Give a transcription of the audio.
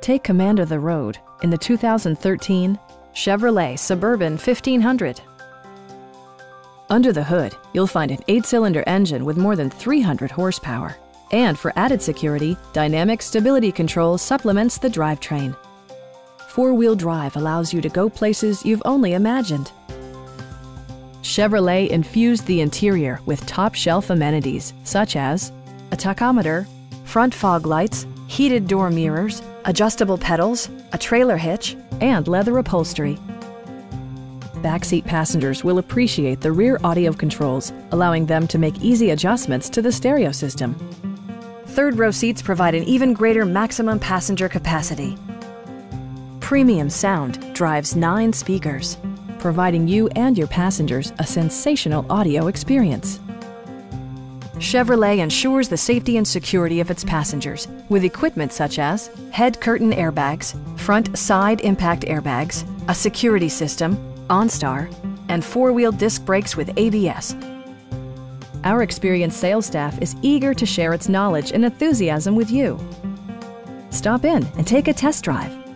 Take command of the road in the 2013 Chevrolet Suburban 1500. Under the hood, you'll find an eight-cylinder engine with more than 300 horsepower. And for added security, Dynamic Stability Control supplements the drivetrain. Four-wheel drive allows you to go places you've only imagined. Chevrolet infused the interior with top-shelf amenities such as a tachometer, front fog lights, heated door mirrors, adjustable pedals, a trailer hitch, and leather upholstery. Backseat passengers will appreciate the rear audio controls, allowing them to make easy adjustments to the stereo system. Third row seats provide an even greater maximum passenger capacity. Premium sound drives nine speakers, providing you and your passengers a sensational audio experience. Chevrolet ensures the safety and security of its passengers with equipment such as head curtain airbags, front side impact airbags, a security system, OnStar, and four-wheel disc brakes with ABS. Our experienced sales staff is eager to share its knowledge and enthusiasm with you. Stop in and take a test drive.